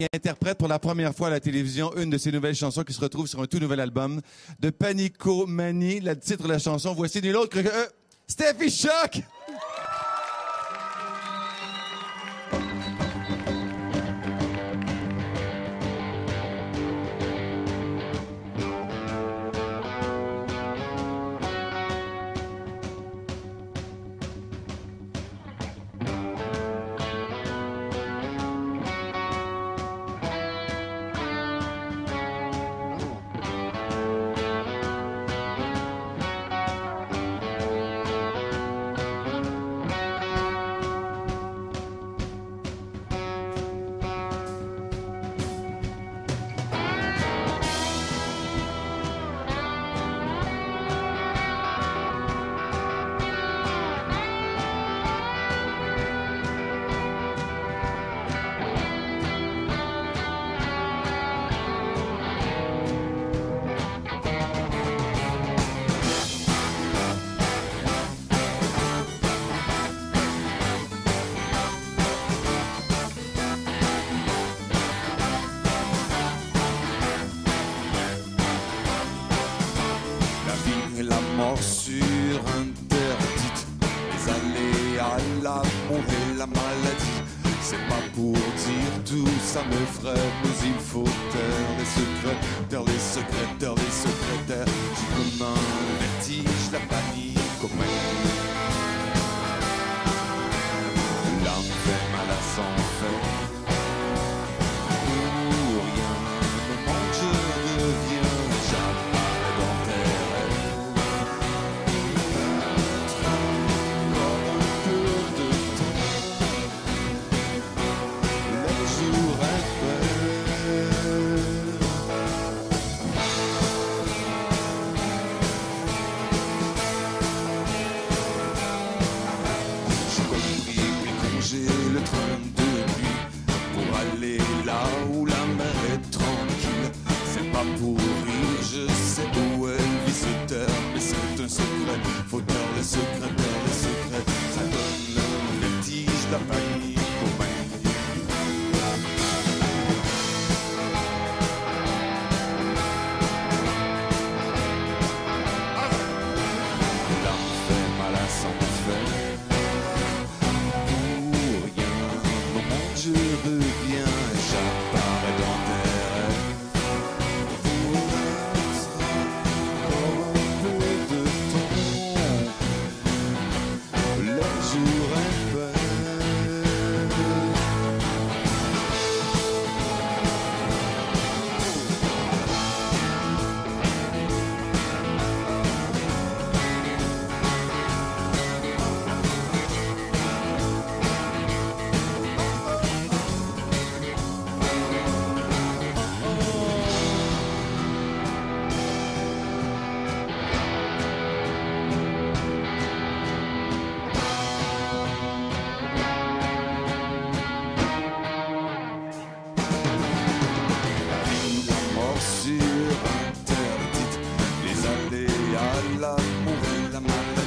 Il interprète pour la première fois à la télévision une de ses nouvelles chansons qui se retrouve sur un tout nouvel album de Panico Mani. Le titre de la chanson, voici nul autre que euh, Steffi Choc! Aléas, l'amour et la maladie. C'est pas pour dire tout ça me ferait, mais il faut taire les secrets, taire les secrets, taire les secrétaires. Le train de nuit pour aller là où la mer est tranquille. C'est pas pour rire, je sais où elle vit se taire, mais c'est un secret. Faut taire les secrets, taire les secrets. Ça donne le vertige, la. the murder.